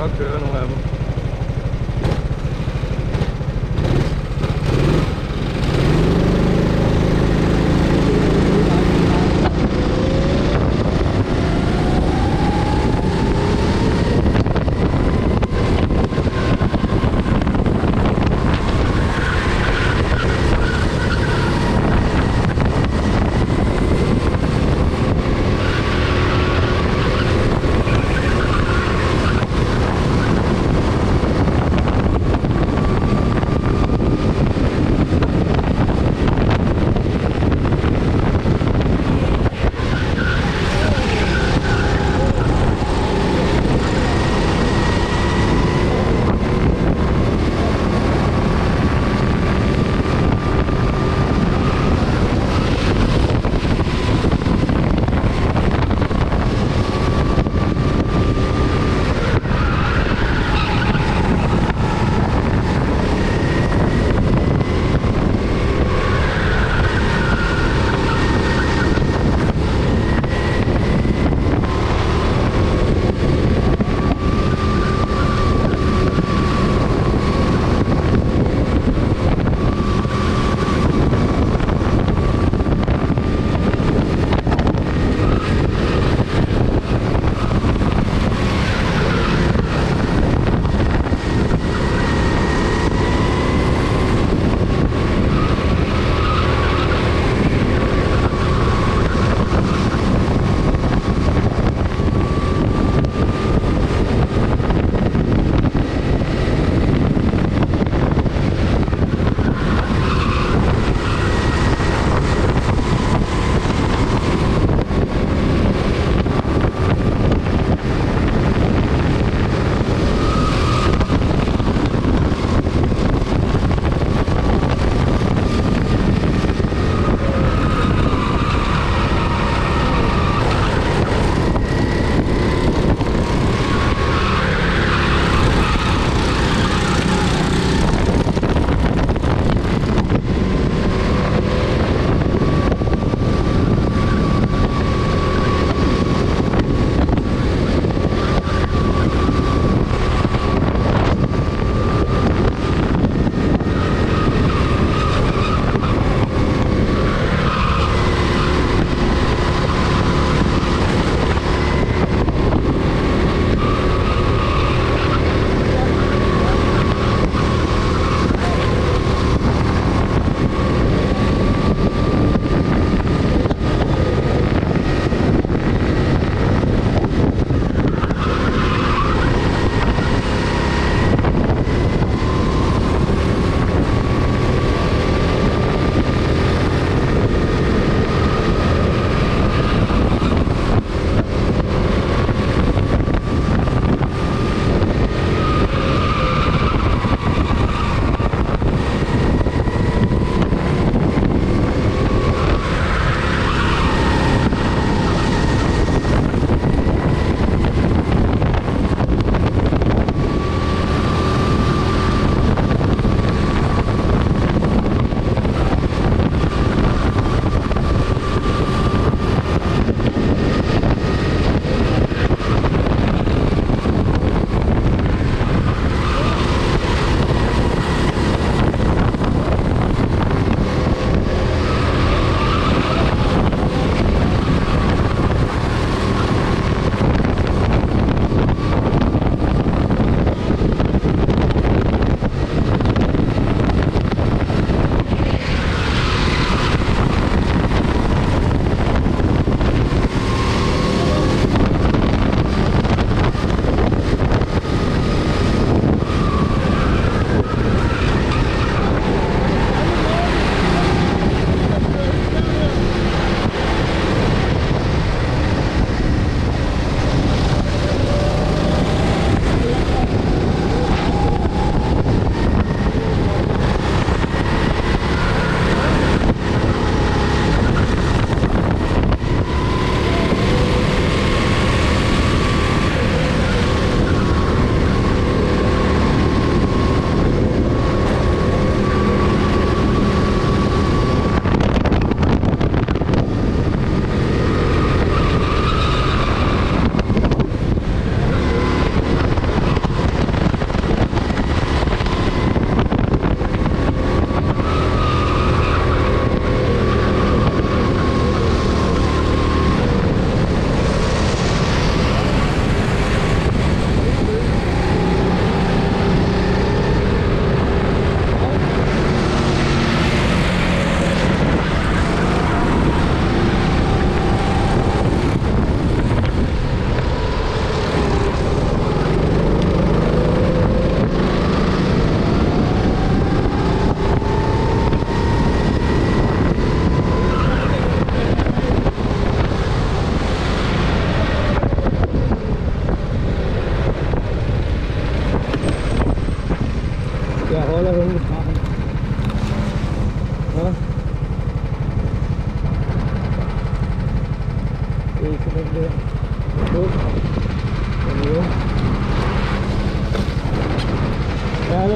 godt køre nogle af dem.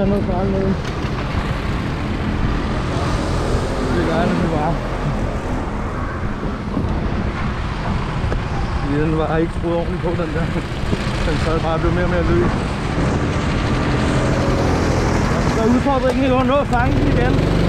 Er noget farligt med. Det er det bare. Fordi den var ikke skruet ordentligt på, den der. Den sad bare og blev mere og mere løs. Så er udfordringen ikke at nå at fange den igen.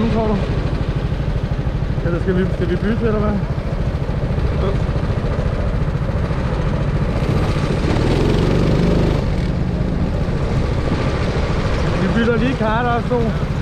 Med samme, tror du? Eller skal vi, skal vi bytte, eller hvad? Ja. Vi bytter lige kart også, to.